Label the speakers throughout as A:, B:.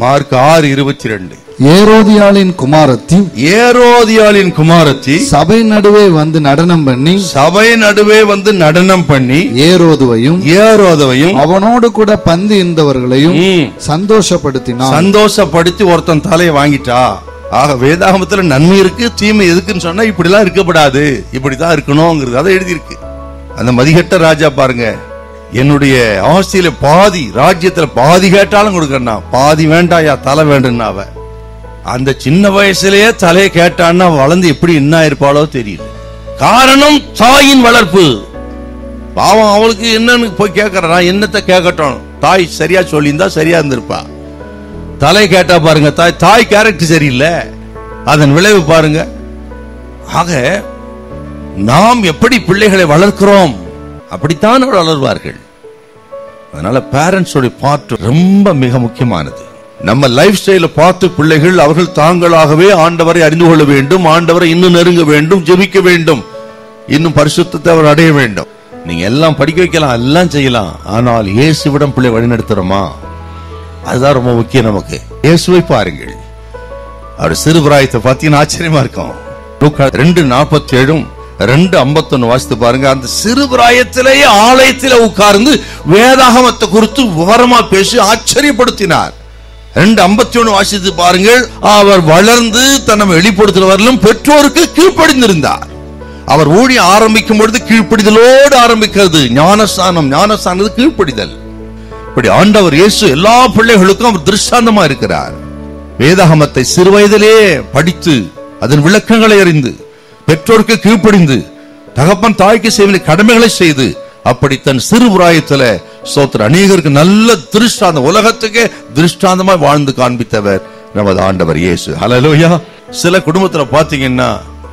A: Mark ஆறு இருபத்தி ரெண்டு
B: ஏரோதியாளின் குமாரத்தி
A: ஏரோதியாளின் குமாரத்தி
B: சபை நடுவே வந்து நடனம் பண்ணி
A: சபை நடுவே வந்து நடனம் பண்ணி
B: ஏரோதுவையும்
A: ஏரோதவையும்
B: அவனோடு கூட பந்து இருந்தவர்களையும் சந்தோஷப்படுத்தினான்.
A: சந்தோஷப்படுத்தி ஒருத்தன் தலையை வாங்கிட்டா. ஆக வேதாகமத்துல நன்மை இருக்கு தீமை எதுக்குன்னு சொன்னா இப்படிலாம் இருக்கப்படாது. இப்படிதான் இருக்கணுங்கிறது அதை எழுதியிருக்கு. அந்த மதிகட்ட ராஜா பாருங்க. என்னுடைய ஆஸ்தியில பாதி ராஜ்யத்துல பாதி கேட்டாலும் கொடுக்கறனா பாதி வேண்டாயா தலை வேண்டும்னா அவ. அந்த சின்ன வயசுலயே தலையை கேட்டான்னா வளர்ந்து எப்படி என்ன இருப்பாளோ தெரியல. காரணம் தாயின் வளர்ப்பு. பாவம் அவளுக்கு என்னன்னு போய் கேட்கறா என்னத்தை கேட்கட்டும். தாய் சரியா சொல்லியிருந்தா சரியா இருந்திருப்பா. தலை கேட்டா பாருங்க தாய் தாய் கேரக்டர் சரியில்லை. அதன் விளைவு பாருங்க. ஆக நாம் எப்படி பிள்ளைகளை வளர்க்கிறோம்? அப்படித்தான் அவர் வளர்வார்கள் அதனால பேரண்ட்ஸோட பார்ட் ரொம்ப மிக முக்கியமானது. நம்ம லைஃப் ஸ்டைல பார்த்து பிள்ளைகள் அவர்கள் தாங்களாகவே ஆண்டவரை அறிந்து கொள்ள வேண்டும் ஆண்டவரை இன்னும் நெருங்க வேண்டும் ஜெபிக்க வேண்டும். இன்னும் பரிசுத்தத்தை அவர் அடைய வேண்டும். நீங்க எல்லாம் படிக்க வைக்கலாம் எல்லாம் செய்யலாம். ஆனால் இயேசுவிடம் பிள்ளை வழிநடத்துறோமா? அதுதான் ரொம்ப முக்கியம் நமக்கு. இயேசுவை பாருங்கள். அவர் சிறு பிராயத்தை பார்த்தீங்கன்னா ஆச்சரியமா இருக்கும். ரெண்டு நாற்பத்தி ஏழும் ரெண்டு ஐம்பத்தொன்னு வாசித்து பாருங்க. அந்த சிறு பிராயத்திலேயே ஆலயத்தில் உட்கார்ந்து வேதாகமத்தை குறித்து விவரமா பேசி ஆச்சரியப்படுத்தினார். ரெண்டு ஐம்பத்தி ஒன்று வாசித்து பாருங்கள். அவர் வளர்ந்து தன்னை வெளிப்படுத்துகிறவர்களும் பெற்றோருக்கு கீழ்ப்படிந்திருந்தார். அவர் ஊழியம் ஆரம்பிக்கும் பொழுது கீழ்ப்படிதலோடு ஆரம்பிக்கிறது. ஞானஸ்தானம் ஞானஸ்தானது கீழ்ப்படிதல். இப்படி ஆண்டவர் இயேசு எல்லா பிள்ளைகளுக்கும் அவர் திருஷ்டாந்தமா இருக்கிறார். வேதாகமத்தை சிறு வயதிலே படித்து அதன் விளக்கங்களை அறிந்து பெற்றோருக்கு கீழ்ப்படிந்து தகப்பன் தாய்க்கு செய்ய கடமைகளை செய்து அப்படி தன் சிறு பிராயத்துல சோத்திர அநேகருக்கு நல்ல திருஷ்டாந்தம் உலகத்துக்கே திருஷ்டாந்தமா வாழ்ந்து காண்பித்தவர் நமது ஆண்டவர் இயேசு. ஹலலோயா சில குடும்பத்துல பாத்தீங்கன்னா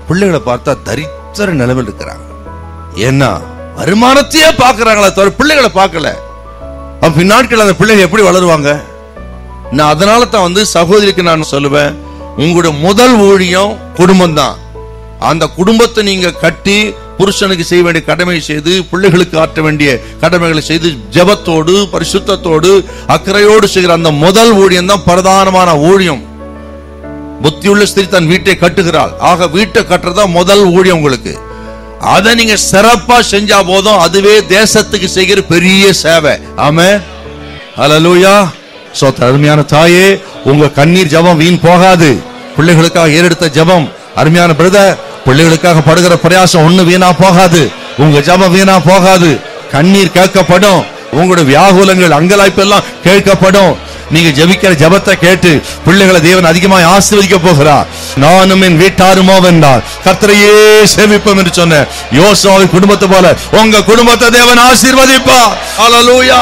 A: பிள்ளைகளை பார்த்தா தரித்திர நிலைமையில் இருக்கிறாங்க. ஏன்னா வருமானத்தையே பாக்குறாங்களா தவிர பிள்ளைகளை பார்க்கல அப்ப பின்னாட்கள் அந்த பிள்ளைங்க எப்படி வளருவாங்க? நான் அதனால தான் வந்து சகோதரிக்கு நான் சொல்லுவேன் உங்களுடைய முதல் ஊழியம் குடும்பம் தான் அந்த குடும்பத்தை நீங்க கட்டி புருஷனுக்கு செய்ய வேண்டிய கடமை செய்து பிள்ளைகளுக்கு ஆற்ற வேண்டிய கடமைகளை செய்து ஜெபத்தோடு பரிசுத்தத்தோடு அக்கறையோடு செய்கிற அந்த முதல் ஊழியம் தான் பிரதானமான ஊழியம். புத்தியுள்ள ஸ்திரீ தன் வீட்டை கட்டுகிறாள். ஆக வீட்டை கட்டுறதா முதல் ஊழியம் உங்களுக்கு. அதை நீங்க சிறப்பா செஞ்சா போதும். அதுவே தேசத்துக்கு செய்கிற பெரிய சேவை. ஆமே ஹalleluya. சோ அருமையான தாயே உங்க கண்ணீர் ஜெபம் வீண் போகாது. பிள்ளைகளுக்காக ஏறெடுத்த ஜெபம். அருமையான பிரதர் பிள்ளைகளுக்காக படுகிற பிரயாசம் ஒண்ணு வீணா போகாது. உங்க ஜெபம் வீணா போகாது. கண்ணீர் கேட்கப்படும். உங்களுடைய வியாகுலங்கள் அங்கலாய்ப்பு எல்லாம் கேட்கப்படும். நீங்க ஜெபிக்கிற ஜெபத்தை கேட்டு பிள்ளைகளை தேவன் அதிகமாய் ஆசீர்வதிக்க போகிறார். நானும் என் வீட்டாருமோ வென்றார் கர்த்தரையே சேமிப்போம் என்று சொன்ன யோசுவாவின் குடும்பத்தை போல உங்க குடும்பத்தை தேவன் ஆசீர்வதிப்பா அலலூயா